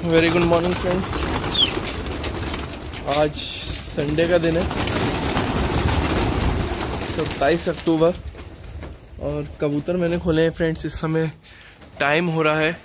Very good morning friends आज Sunday का दिन है। सत्ताईस अक्टूबर, और कबूतर मैंने खोले हैं फ्रेंड्स इस समय टाइम हो रहा है।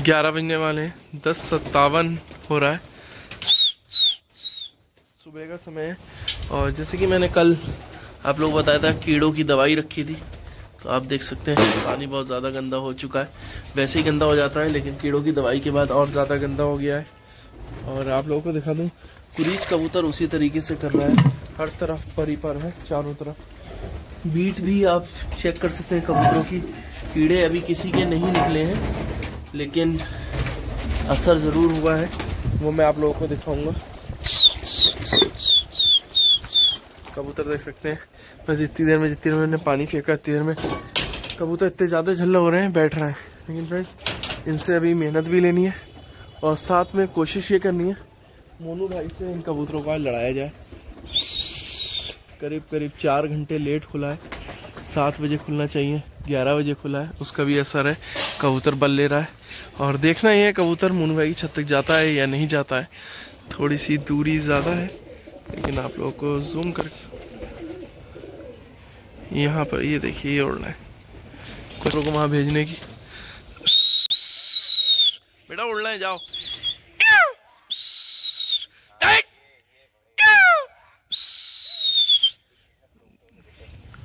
ग्यारह बजने वाले हैं। दस सत्तावन हो रहा है। सुबह का समय है। और जैसे कि मैंने कल आप लोग बताया था, कीड़ों की दवाई रखी थी। तो आप देख सकते हैं, पानी बहुत ज़्यादा गंदा हो चुका है। वैसे ही गंदा हो जाता है, लेकिन कीड़ों की दवाई के बाद और ज़्यादा गंदा हो गया है। और आप लोगों को दिखा दूँ, कुरीज कबूतर उसी तरीके से कर रहा है। हर तरफ़ परी पर है, चारों तरफ़। बीट भी आप चेक कर सकते हैं कबूतरों की। कीड़े अभी किसी के नहीं निकले हैं, लेकिन असर ज़रूर हुआ है। वो मैं आप लोगों को दिखाऊँगा। कबूतर देख सकते हैं। बस इतनी देर में, जितनी देर मैंने पानी फेंका, इतनी देर में कबूतर इतने ज़्यादा झल्ला हो रहे हैं, बैठ रहे हैं। लेकिन फ्रेंड्स इनसे अभी मेहनत भी लेनी है और साथ में कोशिश ये करनी है, मोनू भाई से इन कबूतरों का लड़ाया जाए। करीब करीब चार घंटे लेट खुला है। सात बजे खुलना चाहिए, ग्यारह बजे खुला है। उसका भी असर है, कबूतर बल ले रहा है। और देखना ये है, कबूतर मोनू भाई की छत तक जाता है या नहीं जाता है। थोड़ी सी दूरी ज़्यादा है, लेकिन आप लोगों को जूम कर यहाँ पर, ये देखिए, ये उड़ना है। कुछ को वहाँ भेजने की। बेटा उड़ना है, जाओ।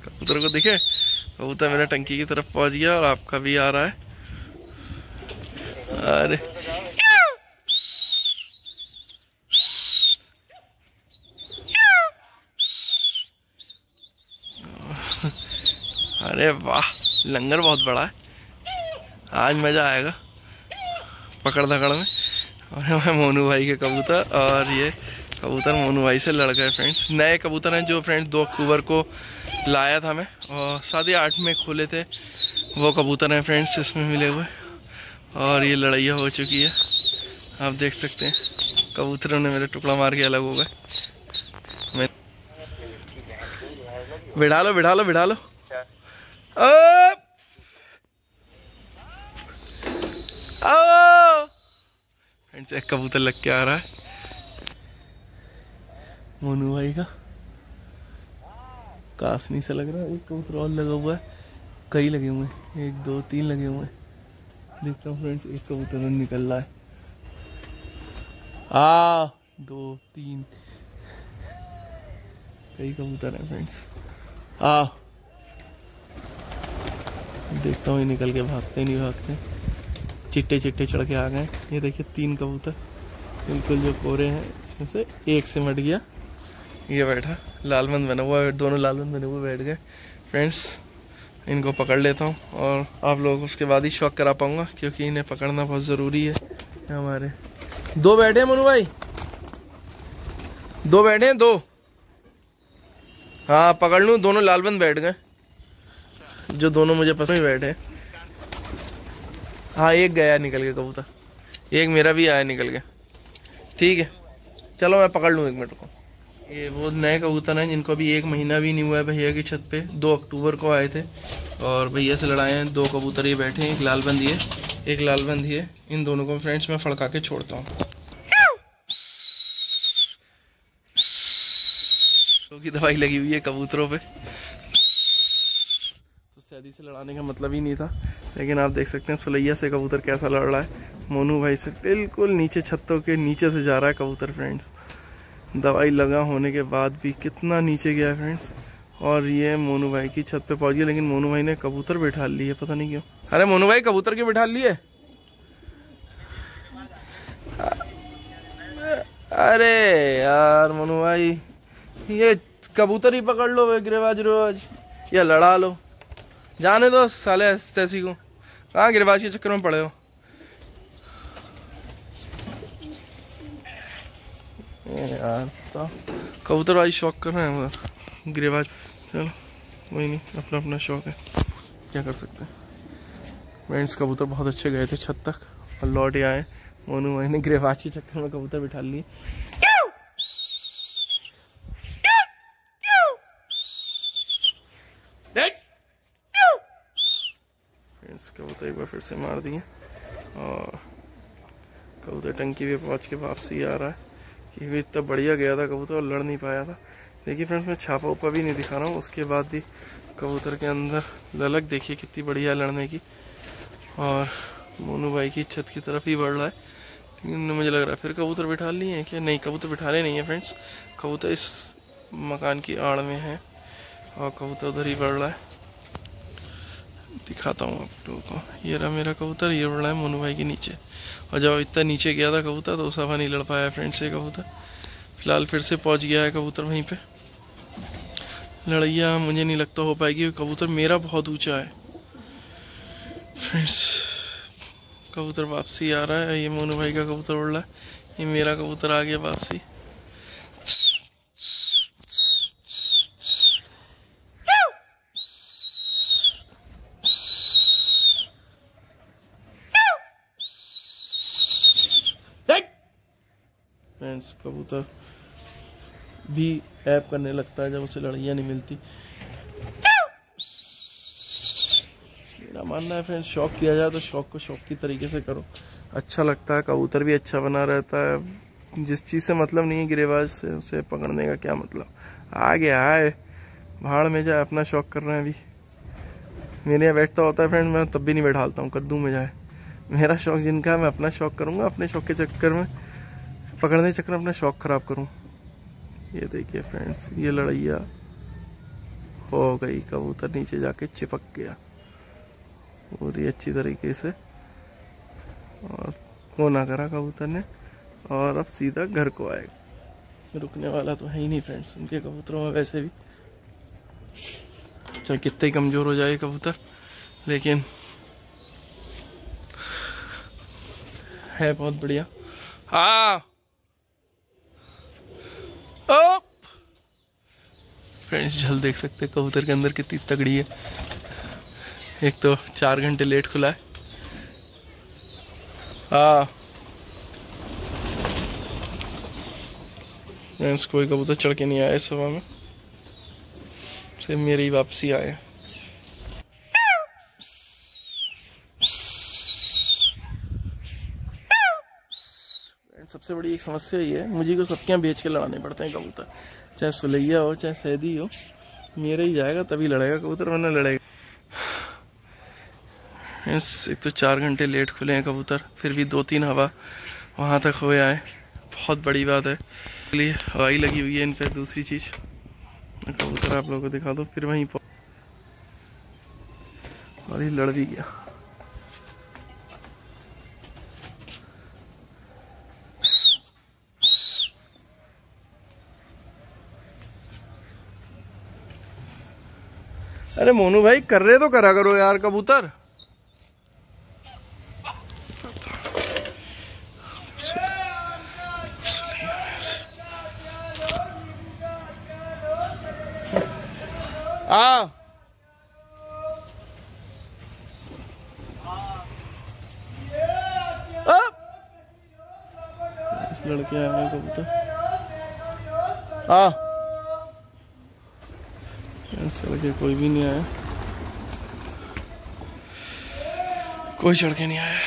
कबूतर को देखे, कबूतर मेरा टंकी की तरफ़ पहुँच गया और आपका भी आ रहा है। अरे अरे वाह, लंगर बहुत बड़ा है। आज मज़ा आएगा, पकड़ धकड़ में। और हमारे मोनू भाई के कबूतर और ये कबूतर मोनू भाई से लड़ गए फ्रेंड्स नए कबूतर हैं जो फ्रेंड्स दो अक्टूबर को लाया था मैं और ही आठ में खोले थे। वो कबूतर हैं फ्रेंड्स इसमें मिले हुए। और ये लड़ाइया हो चुकी है। आप देख सकते हैं, कबूतरों ने मेरे टुकड़ा मार के अलग हो गए। मैं बिठा लो बिठा लो बिठा लो। फ्रेंड्स एक कबूतर लग के आ रहा है। मोनू भाई का। कासनी से लग रहा है एक कबूतर और लगा हुआ है। कई लगे हुए हैं, एक, दो, तीन लगे हुए हैं। देखता हूँ फ्रेंड्स एक कबूतर निकल रहा है। आ दो, तीन। कई कबूतर हैं फ्रेंड्स आ देखता हूँ, ये निकल के भागते नहीं भागते। चिट्टे चिट्टे चढ़ के आ गए। ये देखिए, तीन कबूतर। बिल्कुल जो कोरे हैं, इसमें से एक से मट गया। ये बैठा, लालबंद बना हुआ दोनों लालबंद बने हुए बैठ गए। फ्रेंड्स इनको पकड़ लेता हूँ और आप लोग उसके बाद ही शौक करा पाऊँगा, क्योंकि इन्हें पकड़ना बहुत ज़रूरी है, हमारे। दो बैठे हैं, मनु भाई। दो बैठे हैं, दो। हाँ पकड़ लूँ, दोनों लालबंद बैठ गए। जो दोनों मुझे पसंद ही, बैठे हाँ। एक गया निकल के कबूतर। एक मेरा भी आया निकल के। ठीक है। चलो, मैं पकड़ लूँ एक मिनट को। ये वो नए कबूतर हैं, जिनको अभी एक महीना भी नहीं हुआ है भैया की छत पे। दो अक्टूबर को आए थे। और भैया से लड़ाए हैं। दो कबूतर ये बैठे हैं, एक लाल बंदी है, एक लाल बंदी है। इन दोनों को फ्रेंड्स मैं फड़का के छोड़ता हूँ। की दवाई लगी हुई है कबूतरों पे। सैदी से लड़ाने का मतलब ही नहीं था। लेकिन आप देख सकते हैं सुलैया से कबूतर कैसा लड़ रहा है। मोनू भाई से बिल्कुल नीचे छत्तों के नीचे से जा रहा है कबूतर फ्रेंड्स दवाई लगा होने के बाद भी कितना नीचे गया फ्रेंड्स और ये मोनू भाई की छत पे पहुँच गया, लेकिन मोनू भाई ने कबूतर बैठा है पता नहीं क्यों। अरे मोनू भाई, कबूतर के बैठा लिए? अरे यार, मोनू भाई, ये कबूतर ही पकड़ लो गिरेबाज रोज, या लड़ा लो। जाने दो साले तैसी को। कहाँ गिरबाज के चक्कर में पड़े हो। यार तो कबूतर भाई शौक कर रहे हैं उधर गिरेबाज, चलो, वही नहीं, अपना अपना शौक है। क्या कर सकते हैं? कबूतर बहुत अच्छे गए थे छत तक। और लौट आए। मोनू भाई ने गिरेबाज के चक्कर में कबूतर बिठा लिए। बता एक बार फिर से मार दिए। और कबूतर टंकी पे पहुँच के वापसी आ रहा है कि क्योंकि इतना बढ़िया गया था कबूतर और लड़ नहीं पाया था। देखिए फ्रेंड्स, मैं छापा उपा भी नहीं दिखा रहा हूँ। उसके बाद भी कबूतर के अंदर ललक देखिए कितनी बढ़िया लड़ने की। और मोनू भाई की छत की तरफ़ ही बढ़ रहा है। लेकिन मुझे लग रहा है, फिर कबूतर बिठा लिए हैं क्या? नहीं, कबूतर बिठा बिठाने नहीं है फ्रेंड्स। कबूतर इस मकान की आड़ में है और कबूतर उधर ही बढ़ रहा है। दिखाता हूँ आप लोगों को। ये रहा मेरा कबूतर, ये बढ़ रहा है मोनू भाई के नीचे। और जब इतना नीचे गया था कबूतर तो सफ़ा नहीं लड़ पाया फ्रेंड से कबूतर। फ़िलहाल फिर से पहुँच गया है कबूतर वहीं पर लड़ैया, मुझे नहीं लगता हो पाएगी कबूतर मेरा बहुत ऊँचा है। फ्रेंड्स कबूतर वापसी आ रहा है। ये मोनू भाई का कबूतर उड़ रहा है। ये मेरा कबूतर आ गया वापसी। फ्रेंड्स कबूतर भी ऐप करने लगता है जब उसे लड़ियाँ नहीं मिलती। मेरा मानना है फ्रेंड्स शौक किया जाए तो शौक को शौक की तरीके से करो। अच्छा लगता है, कबूतर भी अच्छा बना रहता है। जिस चीज़ से मतलब नहीं है गिरेबाज से, उसे पकड़ने का क्या मतलब? आ गया आए, भाड़ में जाए, अपना शौक कर रहे हैं अभी। मेरे यहाँ बैठता होता है फ्रेंड मैं तब भी नहीं बैठालता हूँ, कद्दू में जाए। मेरा शौक जिनका मैं अपना शौक करूँगा, अपने शौक के चक्कर में। पकड़ने चक्कर अपना शौक खराब करूँ? ये देखिए फ्रेंड्स ये लड़ैया हो गई, कबूतर नीचे जाके चिपक गया। पूरी अच्छी तरीके से। और कोना करा कबूतर ने, और अब सीधा घर को आएगा रुकने वाला तो है ही नहीं फ्रेंड्स उनके कबूतरों में वैसे भी। चाहे कितने कमज़ोर हो जाए कबूतर, लेकिन है बहुत बढ़िया। हाँ! फ्रेंड्स झल देख सकते हैं कबूतर के अंदर कितनी तगड़ी है। एक तो चार घंटे लेट खुला है। हाँ। फ्रेंड्स कोई कबूतर चढ़ के नहीं आया इस सभा में। सिर्फ़ मेरी वापसी आए सबसे बड़ी एक समस्या ये है, मुझे को सबके यहाँ बेच के लड़ाने पड़ते हैं कबूतर। चाहे सुलैया हो, चाहे सैदी हो, मेरा ही जाएगा, तभी लड़ेगा कबूतर, वरना लड़ेगा। एक तो चार घंटे लेट खुले हैं कबूतर, फिर भी दो तीन हवा वहाँ तक हो आए। बहुत बड़ी बात है। लिए हवाई लगी हुई है इन पर दूसरी चीज़। कबूतर आप लोगों को दिखा दो, फिर वहीं और ये लड़ भी गया। अरे मोनू भाई कर रहे तो करा करो यार कबूतर। आ। लड़के आए कबूतर। आ। चढ़ के कोई भी नहीं आया। कोई चढ़ के नहीं आया।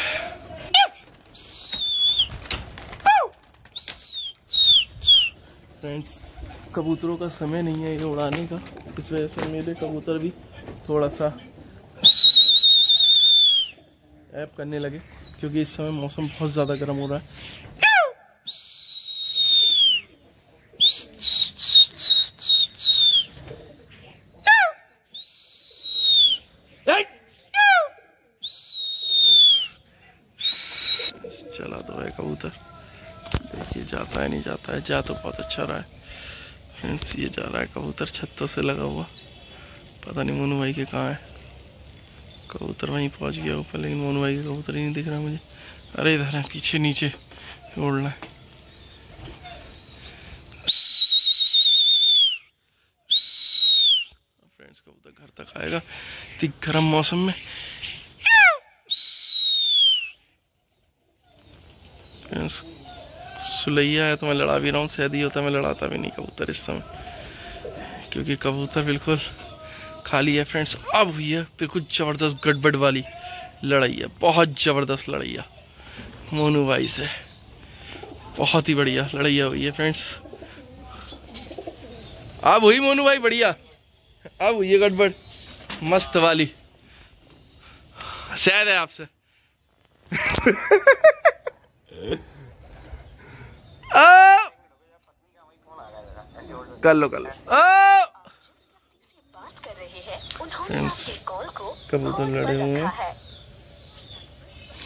फ्रेंड्स कबूतरों का समय नहीं है ये उड़ाने का। इस वजह से मेरे कबूतर भी थोड़ा सा ऐप करने लगे, क्योंकि इस समय मौसम बहुत ज़्यादा गर्म हो रहा है। चला दो है कबूतर। देखिए, जाता है, नहीं जाता है, जा तो बहुत अच्छा रहा है। फ्रेंड्स ये जा रहा है कबूतर, छत्तों से लगा हुआ। पता नहीं मोनू भाई के कहाँ है। कबूतर वहीं पहुँच गया ऊपर, लेकिन मोनू भाई का कबूतर ही नहीं दिख रहा मुझे। अरे, इधर है, पीछे, नीचे। उड़ना है। फ्रेंड्स कबूतर घर तक आएगा। इतनी गर्म मौसम में। सुलैया है तो मैं लड़ा भी रहा हूँ, सैदी होता मैं लड़ाता भी नहीं कबूतर इस समय। क्योंकि कबूतर बिल्कुल खाली है फ्रेंड्स। अब हुई है बिल्कुल ज़बरदस्त गड़बड़ वाली लड़ाई है, बहुत ज़बरदस्त लड़ाई है। मोनू भाई से बहुत ही बढ़िया लड़ैया हुई है फ्रेंड्स। अब हुई मोनू भाई बढ़िया। अब हुई है गड़बड़ मस्त वाली। शायद है आपसे। कर लो कर लो। कबूतर लड़े हुए हैं।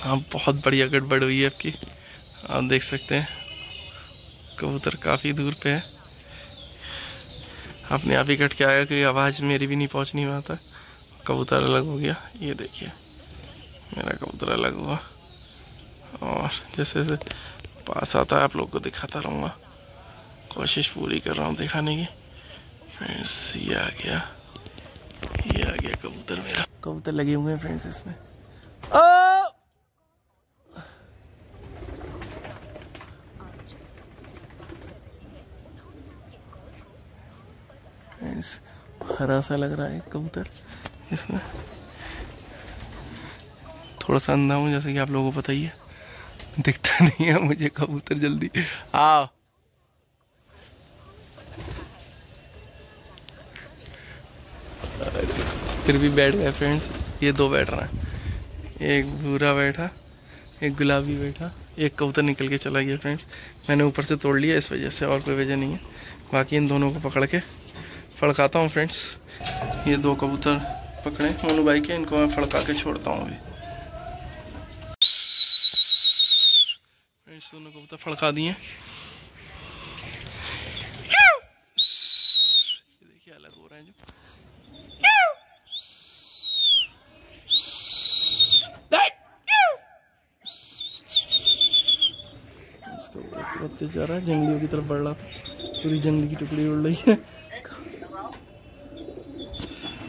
हाँ बहुत बढ़िया गड़बड़ हुई है आपकी। आप देख सकते हैं, कबूतर काफ़ी दूर पे है। अपने आप ही कट के आया कि आवाज़ मेरी भी नहीं पहुंचनी वहाँ तक। कबूतर अलग हो गया, ये देखिए। मेरा कबूतर अलग हुआ। और जैसे जैसे पास आता है, आप लोग को दिखाता रहूँगा। कोशिश पूरी कर रहा हूँ दिखाने की। फ्रेंड्स ये आ गया। ये आ गया कबूतर मेरा। कबूतर लगे हुए हैं फ्रेंड्स इसमें। फ्रेंड्स हरा सा लग रहा है कबूतर इसमें। थोड़ा सा अंधा हूँ, जैसे कि आप लोगों को पता ही है। दिखता नहीं है मुझे कबूतर जल्दी। आओ। फिर भी बैठ गए फ्रेंड्स ये दो बैठ रहे हैं। एक भूरा बैठा, एक गुलाबी बैठा, एक कबूतर निकल के चला गया फ्रेंड्स मैंने ऊपर से तोड़ लिया, इस वजह से और कोई वजह नहीं है। बाकी इन दोनों को पकड़ के फड़काता हूँ फ्रेंड्स ये दो कबूतर पकड़े, मोनू भाई के, इनको मैं फड़का के छोड़ता हूँ अभी फ्रेंड्स दोनों कबूतर फड़का दिए। देखिए अलग हो रहे हैं जो। तेज जा रहा है, जंगलियों की तरफ़ बढ़ रहा था। पूरी जंगली की टुकड़ी उड़ रही है।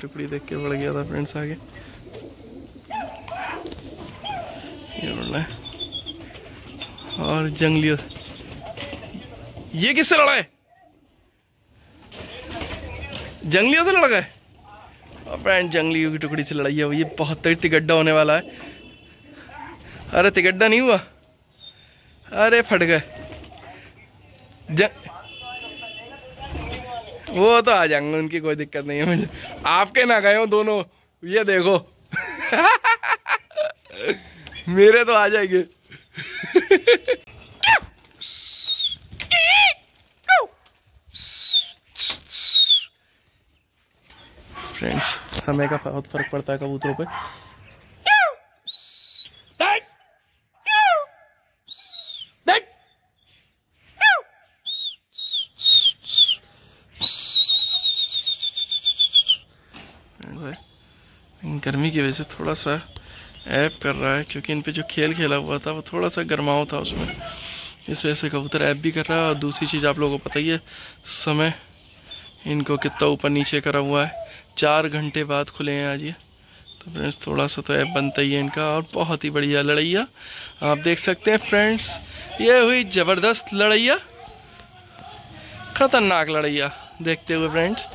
टुकड़ी देख के बढ़ गया था फ्रेंड्स आगे ये उड़ रहा है और जंगली ये किससे लड़ा है? जंगलियों से लड़ गए फ्रेंड, जंगलियों की टुकड़ी से लड़ाई है ये बहुत तेज तिगड्डा होने वाला है। अरे, तिगड्डा नहीं हुआ? अरे, फट गए। वो तो आ जाएँगे उनकी कोई दिक्कत नहीं है मुझे। आपके ना गए हो दोनों। ये देखो। मेरे तो आ जाएँगे। फ्रेंड्स समय का बहुत फ़र्क पड़ता है कबूतरों पे। गर्मी की वजह से थोड़ा सा ऐप कर रहा है, क्योंकि इन पे जो खेल खेला हुआ था, वो थोड़ा सा गर्माव था उसमें। इस वजह से कबूतर ऐप भी कर रहा है और दूसरी चीज़ आप लोगों को पता ही है, समय। इनको कितना ऊपर नीचे करा हुआ है। चार घंटे बाद खुले हैं आज ये। तो फ्रेंड्स, थोड़ा सा तो ऐप बनता ही है इनका और बहुत ही बढ़िया लड़ैया। आप देख सकते हैं फ्रेंड्स, ये हुई ज़बरदस्त लड़ैया। खतरनाक लड़ैया, देखते हुए फ्रेंड्स।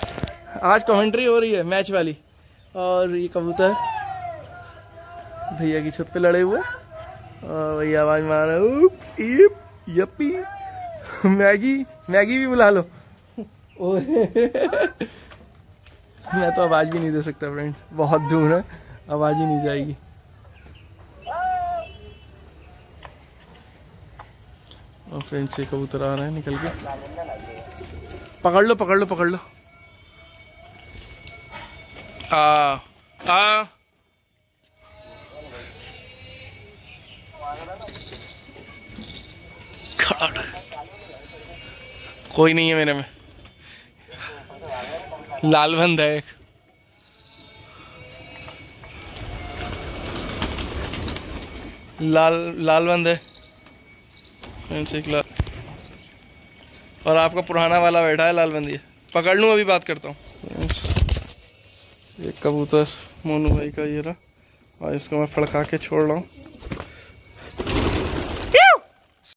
आज कमेंट्री हो रही है मैच वाली। और ये कबूतर भैया की छत पे लड़े हुए और भैया आवाज़ मार रहे यप्पी, मैगी मैगी भी बुला लो। मैं तो आवाज़ भी नहीं दे सकता फ्रेंड्स बहुत दूर है, आवाज़ ही नहीं जाएगी। और फ्रेंड्स ये कबूतर आ रहे हैं निकल के। पकड़ लो पकड़ लो पकड़ लो। आ आ। कोई नहीं है मेरे में। लालबंद है एक। लाल लालबंद है। और आपका पुराना वाला बैठा है, लाल लालबंदी पकड़ लूँ, अभी बात करता हूँ। एक कबूतर, मोनू भाई का ये रहा। और इसको मैं फड़का के छोड़ रहा हूँ।